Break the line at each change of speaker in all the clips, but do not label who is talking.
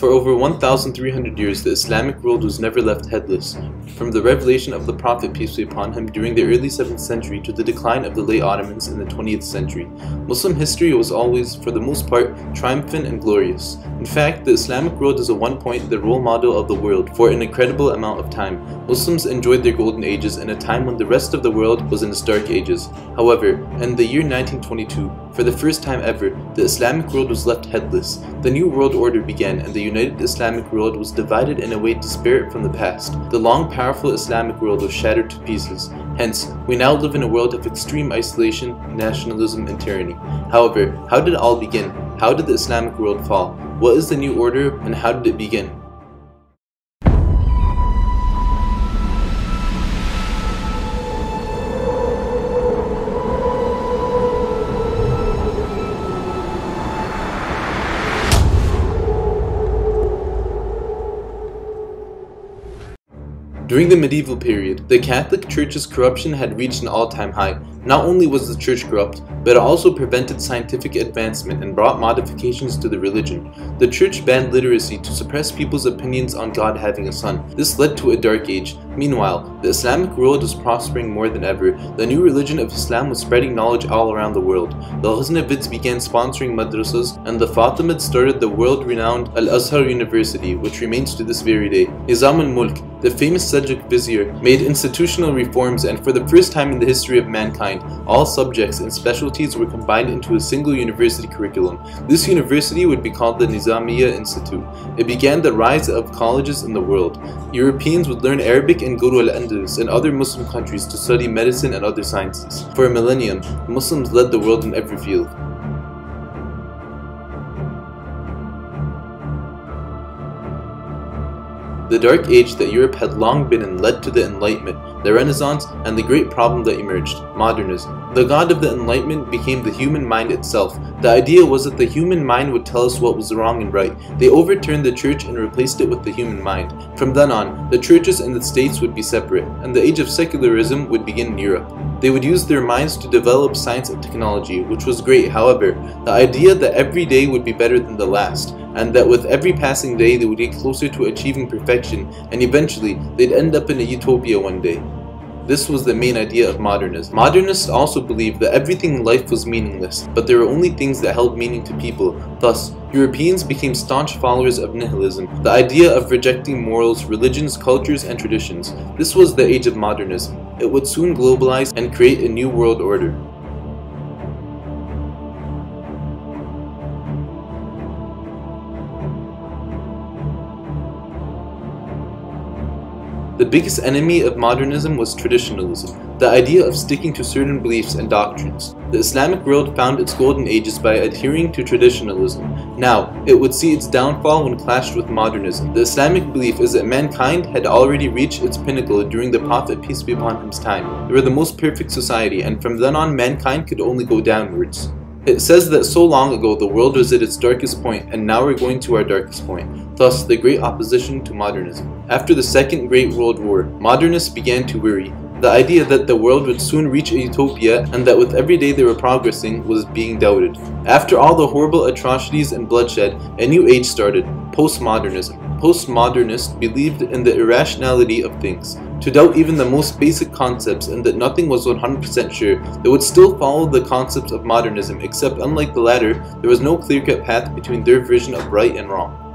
For over 1,300 years, the Islamic world was never left headless. From the revelation of the Prophet peace be upon him during the early 7th century to the decline of the late Ottomans in the 20th century, Muslim history was always, for the most part, triumphant and glorious. In fact, the Islamic world is at one point the role model of the world for an incredible amount of time. Muslims enjoyed their golden ages in a time when the rest of the world was in its dark ages. However, in the year 1922, for the first time ever, the Islamic world was left headless. The new world order began and the united Islamic world was divided in a way disparate from the past. The long powerful Islamic world was shattered to pieces. Hence, we now live in a world of extreme isolation, nationalism, and tyranny. However, how did it all begin? How did the Islamic world fall? What is the new order and how did it begin? During the medieval period, the Catholic Church's corruption had reached an all-time high. Not only was the Church corrupt, but it also prevented scientific advancement and brought modifications to the religion. The Church banned literacy to suppress people's opinions on God having a son. This led to a dark age. Meanwhile, the Islamic world was prospering more than ever. The new religion of Islam was spreading knowledge all around the world. The Ghaznavids began sponsoring madrasas, and the Fatimids started the world-renowned Al-Azhar University, which remains to this very day. Nizam al-Mulk, the famous Seljuk vizier, made institutional reforms and for the first time in the history of mankind, all subjects and specialties were combined into a single university curriculum. This university would be called the Nizamiya Institute. It began the rise of colleges in the world. Europeans would learn Arabic and go to Al-Andalus and other Muslim countries to study medicine and other sciences. For a millennium, Muslims led the world in every field. The Dark Age that Europe had long been in led to the Enlightenment, the Renaissance, and the great problem that emerged, modernism. The god of the Enlightenment became the human mind itself. The idea was that the human mind would tell us what was wrong and right. They overturned the church and replaced it with the human mind. From then on, the churches and the states would be separate, and the age of secularism would begin in Europe. They would use their minds to develop science and technology, which was great. However, the idea that every day would be better than the last, and that with every passing day they would get closer to achieving perfection and eventually they'd end up in a utopia one day. This was the main idea of modernism. Modernists also believed that everything in life was meaningless, but there were only things that held meaning to people. Thus, Europeans became staunch followers of nihilism, the idea of rejecting morals, religions, cultures, and traditions. This was the age of modernism. It would soon globalize and create a new world order. The biggest enemy of modernism was traditionalism, the idea of sticking to certain beliefs and doctrines. The Islamic world found its golden ages by adhering to traditionalism. Now, it would see its downfall when clashed with modernism. The Islamic belief is that mankind had already reached its pinnacle during the Prophet peace be upon him's time. They were the most perfect society and from then on mankind could only go downwards. It says that so long ago the world was at its darkest point and now we're going to our darkest point, thus the great opposition to modernism. After the Second Great World War, modernists began to worry. The idea that the world would soon reach a utopia and that with every day they were progressing was being doubted. After all the horrible atrocities and bloodshed, a new age started, postmodernism. Postmodernists believed in the irrationality of things to doubt even the most basic concepts and that nothing was 100% sure, they would still follow the concepts of modernism, except unlike the latter, there was no clear-cut path between their version of right and wrong.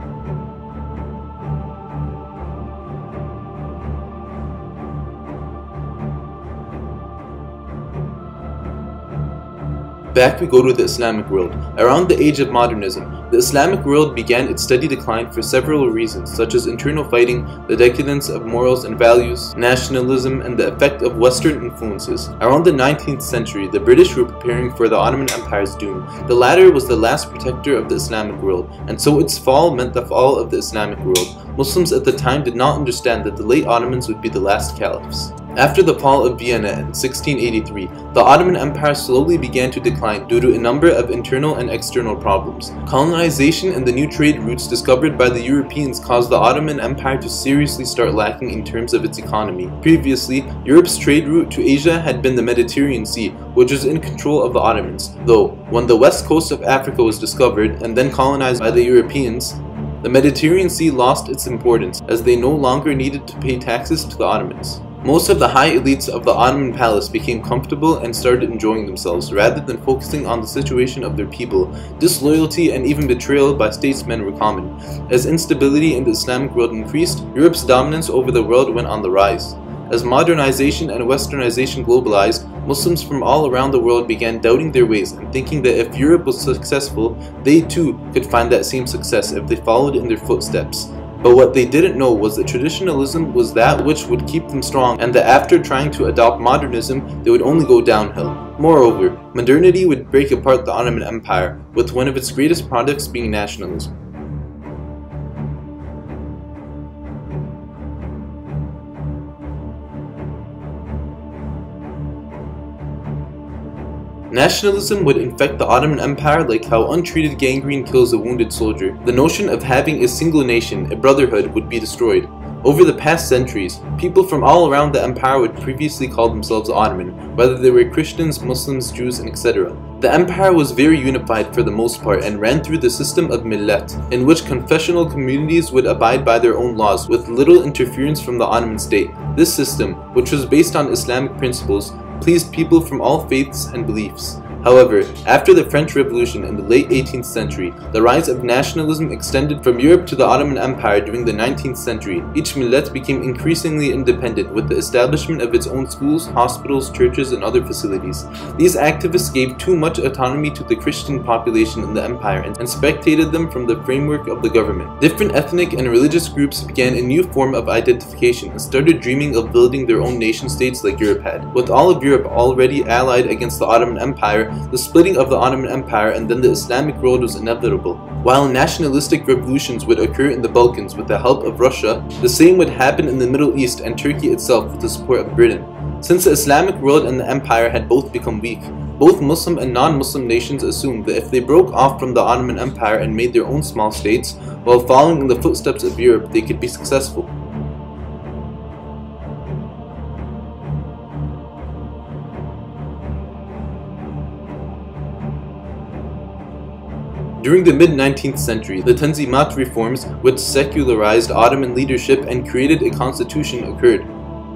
Back we go to the Islamic world. Around the age of modernism, the Islamic world began its steady decline for several reasons, such as internal fighting, the decadence of morals and values, nationalism, and the effect of Western influences. Around the 19th century, the British were preparing for the Ottoman Empire's doom. The latter was the last protector of the Islamic world, and so its fall meant the fall of the Islamic world. Muslims at the time did not understand that the late Ottomans would be the last caliphs. After the fall of Vienna in 1683, the Ottoman Empire slowly began to decline due to a number of internal and external problems. Colonization and the new trade routes discovered by the Europeans caused the Ottoman Empire to seriously start lacking in terms of its economy. Previously, Europe's trade route to Asia had been the Mediterranean Sea, which was in control of the Ottomans, though when the west coast of Africa was discovered and then colonized by the Europeans, the Mediterranean Sea lost its importance as they no longer needed to pay taxes to the Ottomans. Most of the high elites of the Ottoman palace became comfortable and started enjoying themselves rather than focusing on the situation of their people. Disloyalty and even betrayal by statesmen were common. As instability in the Islamic world increased, Europe's dominance over the world went on the rise. As modernization and westernization globalized, Muslims from all around the world began doubting their ways and thinking that if Europe was successful, they too could find that same success if they followed in their footsteps. But what they didn't know was that traditionalism was that which would keep them strong and that after trying to adopt modernism, they would only go downhill. Moreover, modernity would break apart the Ottoman Empire, with one of its greatest products being nationalism. Nationalism would infect the Ottoman Empire like how untreated gangrene kills a wounded soldier. The notion of having a single nation, a brotherhood, would be destroyed. Over the past centuries, people from all around the empire would previously call themselves Ottoman, whether they were Christians, Muslims, Jews, and etc. The empire was very unified for the most part and ran through the system of millet, in which confessional communities would abide by their own laws with little interference from the Ottoman state. This system, which was based on Islamic principles, pleased people from all faiths and beliefs. However, after the French Revolution in the late 18th century, the rise of nationalism extended from Europe to the Ottoman Empire during the 19th century. Each millet became increasingly independent with the establishment of its own schools, hospitals, churches, and other facilities. These activists gave too much autonomy to the Christian population in the empire and spectated them from the framework of the government. Different ethnic and religious groups began a new form of identification and started dreaming of building their own nation states like Europe had. With all of Europe already allied against the Ottoman Empire, the splitting of the Ottoman Empire and then the Islamic world was inevitable. While nationalistic revolutions would occur in the Balkans with the help of Russia, the same would happen in the Middle East and Turkey itself with the support of Britain. Since the Islamic world and the empire had both become weak, both Muslim and non-Muslim nations assumed that if they broke off from the Ottoman Empire and made their own small states, while following in the footsteps of Europe, they could be successful. During the mid-19th century, the Tanzimat reforms, which secularized Ottoman leadership and created a constitution occurred.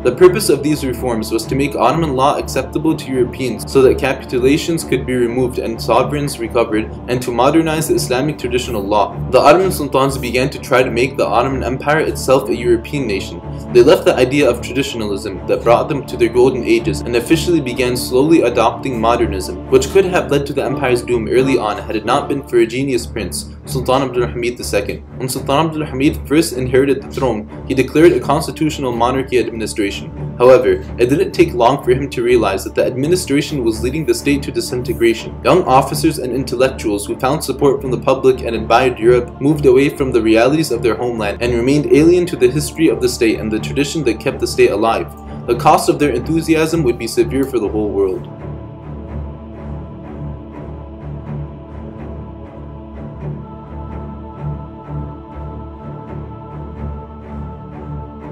The purpose of these reforms was to make Ottoman law acceptable to Europeans so that capitulations could be removed and sovereigns recovered, and to modernize the Islamic traditional law. The Ottoman sultans began to try to make the Ottoman Empire itself a European nation. They left the idea of traditionalism that brought them to their golden ages and officially began slowly adopting modernism, which could have led to the empire's doom early on had it not been for a genius prince, Sultan Abdul Hamid II. When Sultan Abdul Hamid first inherited the throne, he declared a constitutional monarchy administration. However, it didn't take long for him to realize that the administration was leading the state to disintegration. Young officers and intellectuals who found support from the public and admired Europe moved away from the realities of their homeland and remained alien to the history of the state and the tradition that kept the state alive. The cost of their enthusiasm would be severe for the whole world.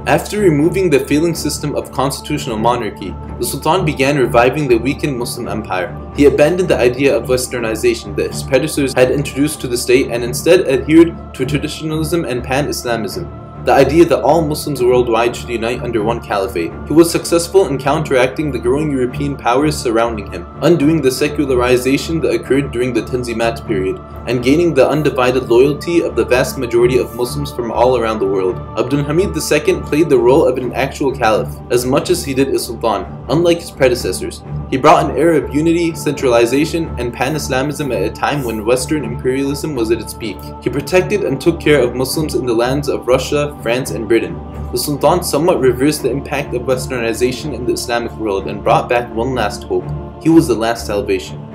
After removing the failing system of constitutional monarchy, the Sultan began reviving the weakened Muslim empire. He abandoned the idea of westernization that his predecessors had introduced to the state and instead adhered to traditionalism and pan-Islamism the idea that all Muslims worldwide should unite under one caliphate. He was successful in counteracting the growing European powers surrounding him, undoing the secularization that occurred during the Tanzimat period, and gaining the undivided loyalty of the vast majority of Muslims from all around the world. Abdul Hamid II played the role of an actual caliph, as much as he did sultan, unlike his predecessors. He brought an era of unity, centralization, and pan-Islamism at a time when Western imperialism was at its peak. He protected and took care of Muslims in the lands of Russia, France, and Britain. The Sultan somewhat reversed the impact of westernization in the Islamic world and brought back one last hope. He was the last salvation.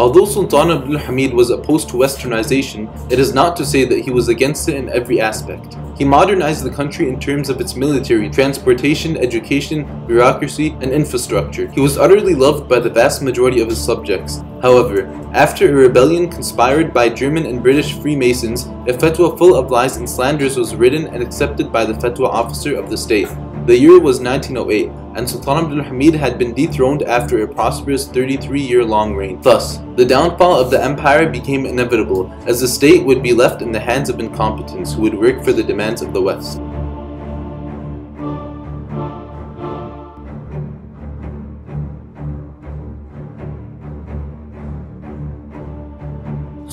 Although Sultan Abdul Hamid was opposed to westernization, it is not to say that he was against it in every aspect. He modernized the country in terms of its military, transportation, education, bureaucracy, and infrastructure. He was utterly loved by the vast majority of his subjects. However, after a rebellion conspired by German and British Freemasons, a fatwa full of lies and slanders was written and accepted by the fatwa officer of the state. The year was 1908, and Sultan Abdul Hamid had been dethroned after a prosperous 33-year-long reign. Thus, the downfall of the empire became inevitable, as the state would be left in the hands of incompetents who would work for the demands of the West.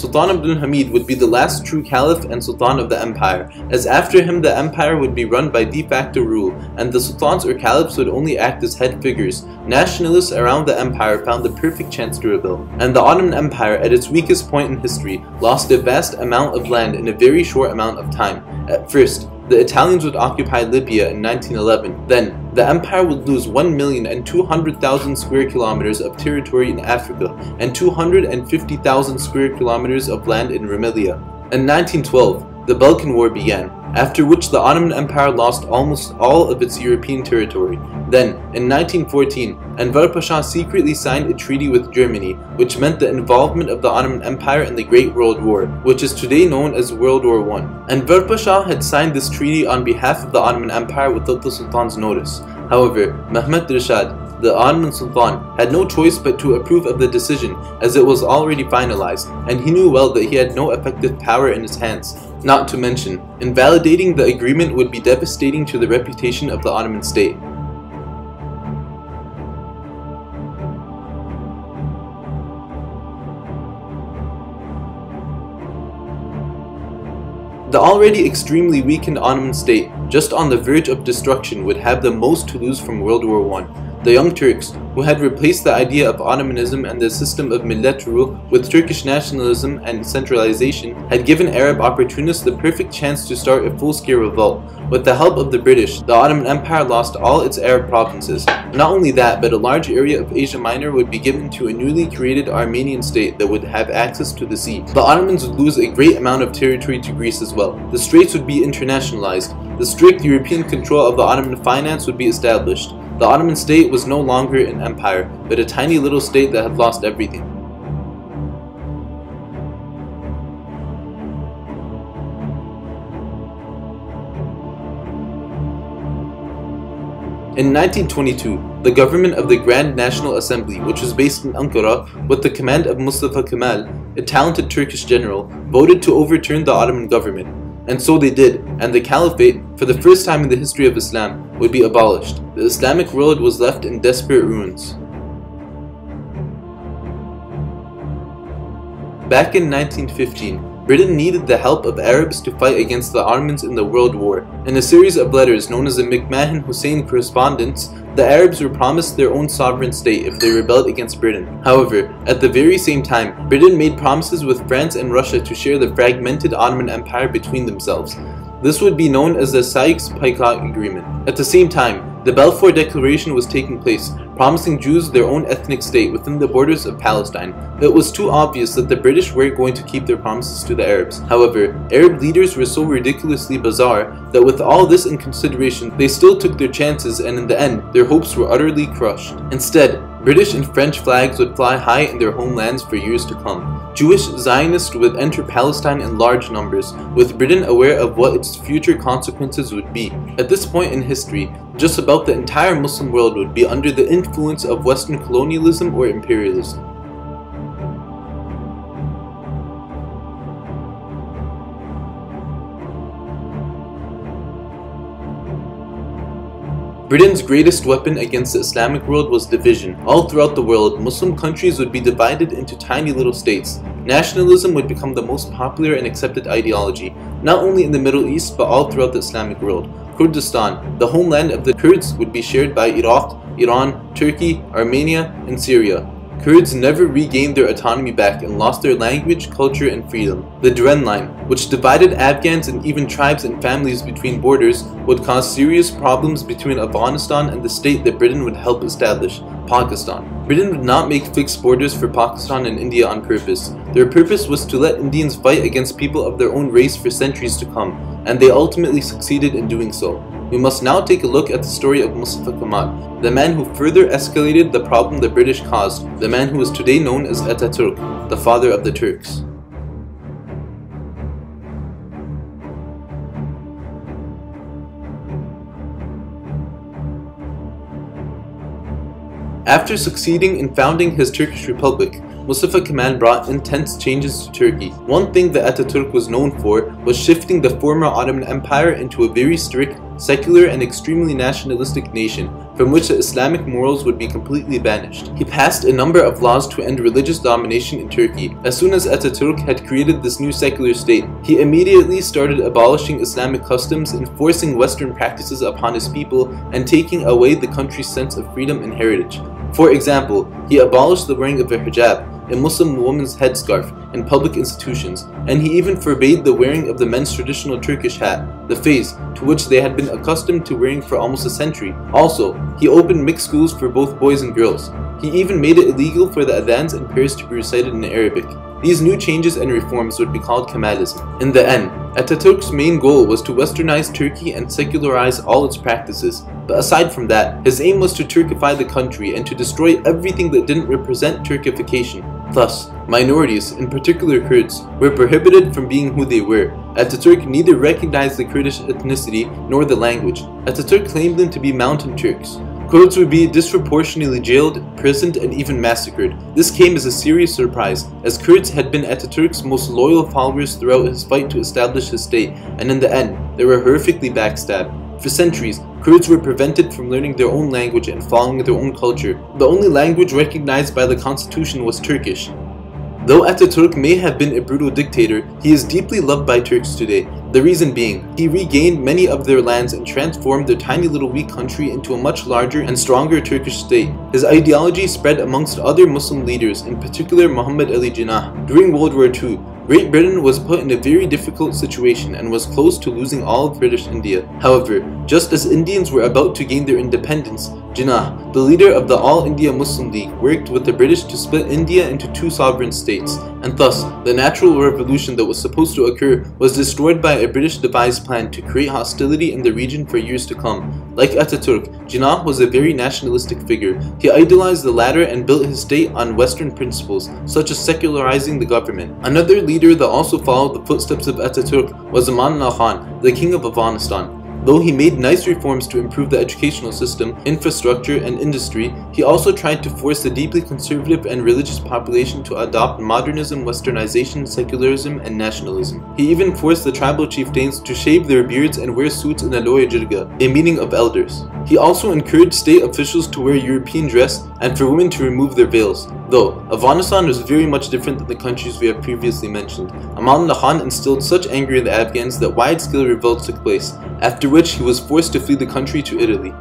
Sultan Abdul Hamid would be the last true caliph and sultan of the empire, as after him the empire would be run by de facto rule, and the sultans or caliphs would only act as head figures. Nationalists around the empire found the perfect chance to rebel, and the Ottoman Empire, at its weakest point in history, lost a vast amount of land in a very short amount of time. At first, the Italians would occupy Libya in 1911. Then, the empire would lose 1,200,000 square kilometers of territory in Africa and 250,000 square kilometers of land in Rumelia. In 1912, the Balkan War began, after which the Ottoman Empire lost almost all of its European territory. Then, in 1914, Enver Pasha secretly signed a treaty with Germany, which meant the involvement of the Ottoman Empire in the Great World War, which is today known as World War I. Enver Pasha had signed this treaty on behalf of the Ottoman Empire without the Sultan's notice. However, Mehmed Reshad, the Ottoman Sultan, had no choice but to approve of the decision as it was already finalized, and he knew well that he had no effective power in his hands. Not to mention, invalidating the agreement would be devastating to the reputation of the Ottoman state. The already extremely weakened Ottoman state, just on the verge of destruction, would have the most to lose from World War I. The Young Turks, who had replaced the idea of Ottomanism and the system of millet rule with Turkish nationalism and centralization, had given Arab opportunists the perfect chance to start a full-scale revolt. With the help of the British, the Ottoman Empire lost all its Arab provinces. Not only that, but a large area of Asia Minor would be given to a newly created Armenian state that would have access to the sea. The Ottomans would lose a great amount of territory to Greece as well. The Straits would be internationalized. The strict European control of the Ottoman finance would be established. The Ottoman state was no longer an empire, but a tiny little state that had lost everything. In 1922, the government of the Grand National Assembly, which was based in Ankara with the command of Mustafa Kemal, a talented Turkish general, voted to overturn the Ottoman government. And so they did, and the caliphate, for the first time in the history of Islam, would be abolished. The Islamic world was left in desperate ruins. Back in 1915, Britain needed the help of Arabs to fight against the Ottomans in the World War. In a series of letters known as the McMahon-Hussein Correspondence, the Arabs were promised their own sovereign state if they rebelled against Britain. However, at the very same time, Britain made promises with France and Russia to share the fragmented Ottoman Empire between themselves. This would be known as the Sykes-Picot Agreement. At the same time, the Balfour Declaration was taking place, promising Jews their own ethnic state within the borders of Palestine. It was too obvious that the British weren't going to keep their promises to the Arabs. However, Arab leaders were so ridiculously bizarre that with all this in consideration, they still took their chances and in the end, their hopes were utterly crushed. Instead, British and French flags would fly high in their homelands for years to come. Jewish Zionists would enter Palestine in large numbers, with Britain aware of what its future consequences would be. At this point in history, just about the entire Muslim world would be under the influence of Western colonialism or imperialism. Britain's greatest weapon against the Islamic world was division. All throughout the world, Muslim countries would be divided into tiny little states. Nationalism would become the most popular and accepted ideology, not only in the Middle East but all throughout the Islamic world. Kurdistan, the homeland of the Kurds, would be shared by Iraq, Iran, Turkey, Armenia, and Syria. Kurds never regained their autonomy back and lost their language, culture, and freedom. The Durand Line, which divided Afghans and even tribes and families between borders, would cause serious problems between Afghanistan and the state that Britain would help establish, Pakistan. Britain would not make fixed borders for Pakistan and India on purpose. Their purpose was to let Indians fight against people of their own race for centuries to come, and they ultimately succeeded in doing so. We must now take a look at the story of Mustafa Kemal, the man who further escalated the problem the British caused, the man who is today known as Ataturk, the father of the Turks. After succeeding in founding his Turkish Republic, Mustafa Kemal brought intense changes to Turkey. One thing that Ataturk was known for was shifting the former Ottoman Empire into a very strict, secular and extremely nationalistic nation from which the Islamic morals would be completely banished. He passed a number of laws to end religious domination in Turkey. As soon as Ataturk had created this new secular state, he immediately started abolishing Islamic customs, enforcing Western practices upon his people, and taking away the country's sense of freedom and heritage. For example, he abolished the wearing of a hijab, a Muslim woman's headscarf in public institutions, and he even forbade the wearing of the men's traditional Turkish hat, the fez, to which they had been accustomed to wearing for almost a century. Also, he opened mixed schools for both boys and girls. He even made it illegal for the adhans and prayers to be recited in Arabic. These new changes and reforms would be called Kemalism. In the end, Ataturk's main goal was to westernize Turkey and secularize all its practices, but aside from that, his aim was to Turkify the country and to destroy everything that didn't represent Turkification. Thus, minorities, in particular Kurds, were prohibited from being who they were. Ataturk neither recognized the Kurdish ethnicity nor the language. Ataturk claimed them to be mountain Turks. Kurds would be disproportionately jailed, imprisoned, and even massacred. This came as a serious surprise, as Kurds had been Ataturk's most loyal followers throughout his fight to establish his state, and in the end, they were horrifically backstabbed. For centuries, Kurds were prevented from learning their own language and following their own culture. The only language recognized by the constitution was Turkish. Though Ataturk may have been a brutal dictator, he is deeply loved by Turks today. The reason being, he regained many of their lands and transformed their tiny little weak country into a much larger and stronger Turkish state. His ideology spread amongst other Muslim leaders, in particular Muhammad Ali Jinnah. During World War II, Great Britain was put in a very difficult situation and was close to losing all of British India. However, just as Indians were about to gain their independence, Jinnah, the leader of the All India Muslim League, worked with the British to split India into two sovereign states, and thus, the natural revolution that was supposed to occur was destroyed by a British devised plan to create hostility in the region for years to come. Like Ataturk, Jinnah was a very nationalistic figure. He idolized the latter and built his state on Western principles, such as secularizing the government. Another leader that also followed the footsteps of Ataturk was Aman Allah Khan, the king of Afghanistan. Though he made nice reforms to improve the educational system, infrastructure, and industry, he also tried to force the deeply conservative and religious population to adopt modernism, westernization, secularism, and nationalism. He even forced the tribal chieftains to shave their beards and wear suits in a Loya Jirga, a meaning of elders. He also encouraged state officials to wear European dress and for women to remove their veils. Though, Afghanistan was very much different than the countries we have previously mentioned. Aman Allah Khan instilled such anger in the Afghans that wide-scale revolts took place, after which he was forced to flee the country to Italy.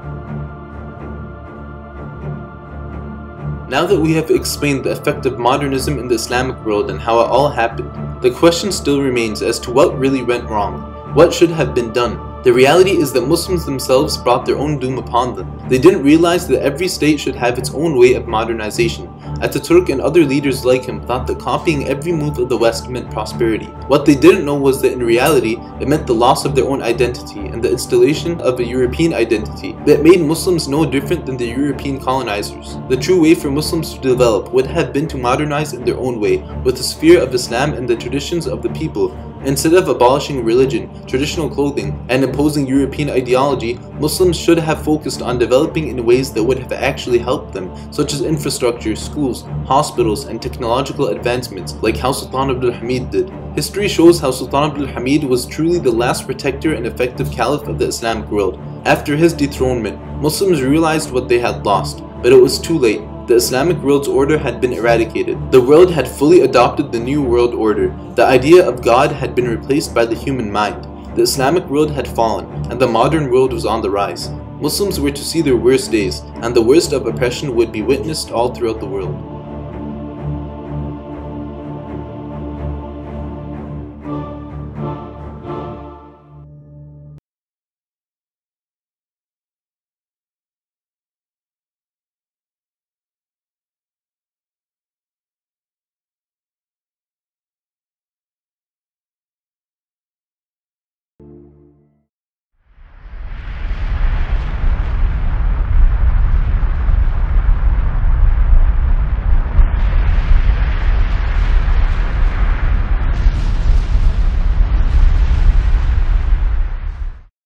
Now that we have explained the effect of modernism in the Islamic world and how it all happened, the question still remains as to what really went wrong. What should have been done? The reality is that Muslims themselves brought their own doom upon them. They didn't realize that every state should have its own way of modernization. Ataturk and other leaders like him thought that copying every move of the West meant prosperity. What they didn't know was that in reality, it meant the loss of their own identity and the installation of a European identity that made Muslims no different than the European colonizers. The true way for Muslims to develop would have been to modernize in their own way, with the sphere of Islam and the traditions of the people, Instead of abolishing religion, traditional clothing, and imposing European ideology, Muslims should have focused on developing in ways that would have actually helped them, such as infrastructure, schools, hospitals, and technological advancements, like how Sultan Abdul Hamid did. History shows how Sultan Abdul Hamid was truly the last protector and effective caliph of the Islamic world. After his dethronement, Muslims realized what they had lost, but it was too late the Islamic world's order had been eradicated. The world had fully adopted the new world order. The idea of God had been replaced by the human mind. The Islamic world had fallen, and the modern world was on the rise. Muslims were to see their worst days, and the worst of oppression would be witnessed all throughout the world.